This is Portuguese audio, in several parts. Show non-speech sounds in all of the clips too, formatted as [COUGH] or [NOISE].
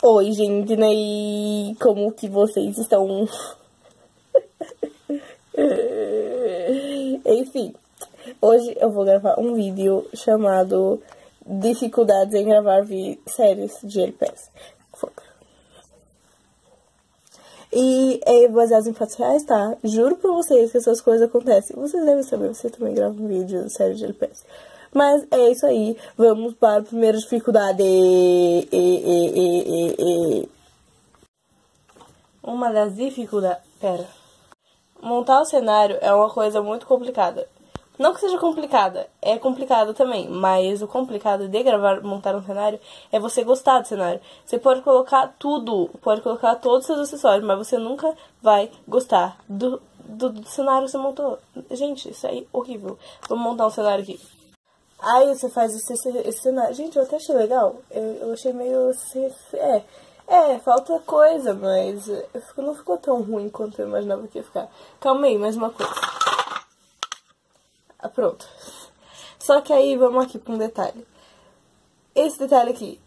Oi, gente, né? E como que vocês estão? [LAUGHS] Enfim, hoje eu vou gravar um vídeo chamado Dificuldades em gravar séries de LPS. E é baseado em fatos reais, tá? Juro pra vocês que essas coisas acontecem. Vocês devem saber, você também grava um vídeo série de LPS. Mas é isso aí. Vamos para a primeira dificuldade. E, e, e, uma das dificuldades. Pera. Montar o cenário é uma coisa muito complicada. Não que seja complicada, é complicado também, mas o complicado de gravar, montar um cenário é você gostar do cenário. Você pode colocar tudo, pode colocar todos os seus acessórios, mas você nunca vai gostar do, do, do cenário que você montou. Gente, isso aí é horrível. Vamos montar um cenário aqui. Aí você faz esse, esse cenário. Gente, eu até achei legal. Eu, eu achei meio. É, é, falta coisa, mas não ficou tão ruim quanto eu imaginava que ia ficar. Calma aí, mais uma coisa. Ah, pronto. Só que aí vamos aqui para um detalhe. Esse detalhe aqui.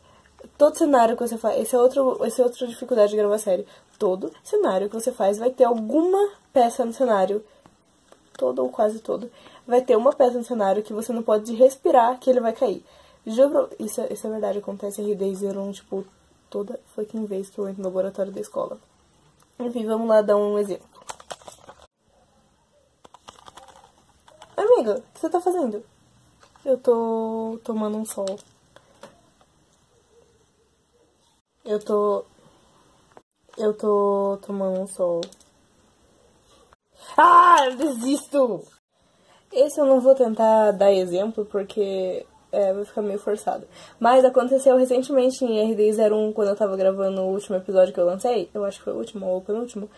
Todo cenário que você faz. Esse é outro, esse é outra dificuldade de gravar série. Todo cenário que você faz vai ter alguma peça no cenário. Todo ou quase todo vai ter uma peça no cenário que você não pode respirar que ele vai cair. Juro, isso, isso é verdade, acontece em RD Zero, tipo, toda fucking vez que eu entro no laboratório da escola. Enfim, vamos lá dar um exemplo. Amiga, o que você tá fazendo? Eu tô tomando um sol. Eu tô. Eu tô tomando um sol. Ah, eu desisto! Esse eu não vou tentar dar exemplo porque é, vai ficar meio forçado. Mas aconteceu recentemente em RD01, quando eu tava gravando o último episódio que eu lancei. Eu acho que foi o último ou o penúltimo.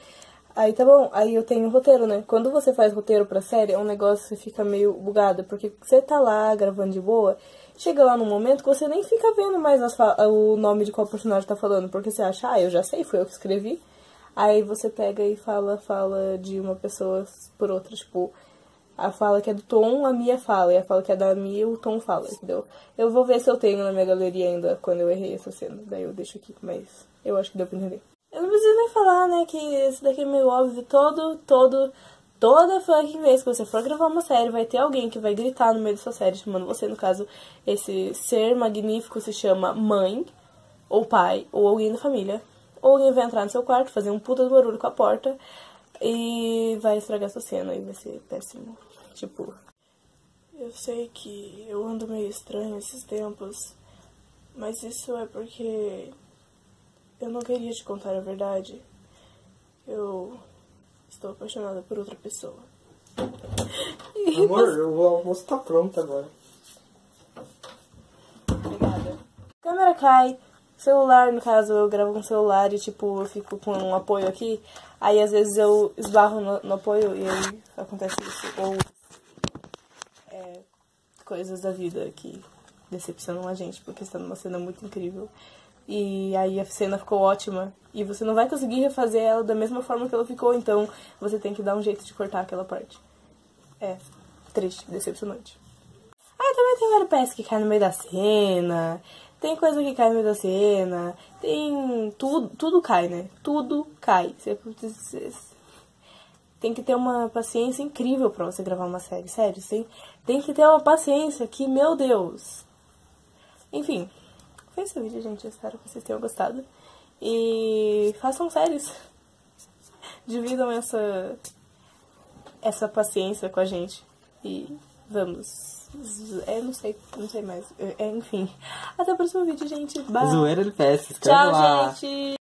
Aí tá bom, aí eu tenho roteiro, né? Quando você faz roteiro pra série, é um negócio que fica meio bugado, porque você tá lá gravando de boa, chega lá num momento que você nem fica vendo mais o nome de qual personagem tá falando, porque você acha, ah, eu já sei, foi eu que escrevi. Aí você pega e fala, fala de uma pessoa por outra, tipo, a fala que é do Tom, a Mia fala. E a fala que é da Mia, o Tom fala, entendeu? Eu vou ver se eu tenho na minha galeria ainda quando eu errei essa cena. Daí eu deixo aqui, mas eu acho que deu pra entender. Eu não preciso nem falar, né, que esse daqui é meio óbvio. Todo, todo, toda fucking vez que você for gravar uma série, vai ter alguém que vai gritar no meio da sua série, chamando você. No caso, esse ser magnífico se chama mãe, ou pai, ou alguém da família. Ou alguém vai entrar no seu quarto, fazer um puta barulho com a porta e vai estragar sua cena e vai ser péssimo. Tipo, eu sei que eu ando meio estranho esses tempos, mas isso é porque eu não queria te contar a verdade. Eu estou apaixonada por outra pessoa. [LAUGHS] Amor, o almoço tá pronto agora. Obrigada. câmera cai. Celular, no caso, eu gravo com celular e, tipo, eu fico com um apoio aqui. Aí, às vezes, eu esbarro no, no apoio e aí acontece isso. Ou é, coisas da vida que decepcionam a gente, porque está numa cena muito incrível. E aí a cena ficou ótima. E você não vai conseguir refazer ela da mesma forma que ela ficou, então você tem que dar um jeito de cortar aquela parte. É triste, decepcionante. Ah, também tem vários pés que caem no meio da cena. Tem coisa que cai no meio da cena. Tem. Tudo, tudo cai, né? Tudo cai. Você, tem que ter uma paciência incrível para você gravar uma série. Sério, tem, tem que ter uma paciência que, meu Deus. Enfim, foi esse vídeo, gente. Espero que vocês tenham gostado. E façam séries. [LAUGHS] Dividam essa, essa paciência com a gente. E vamos é, não sei, não sei mais. É, enfim. Até o próximo vídeo, gente. Bye. Zoeira de peças. Tchau, lá. gente.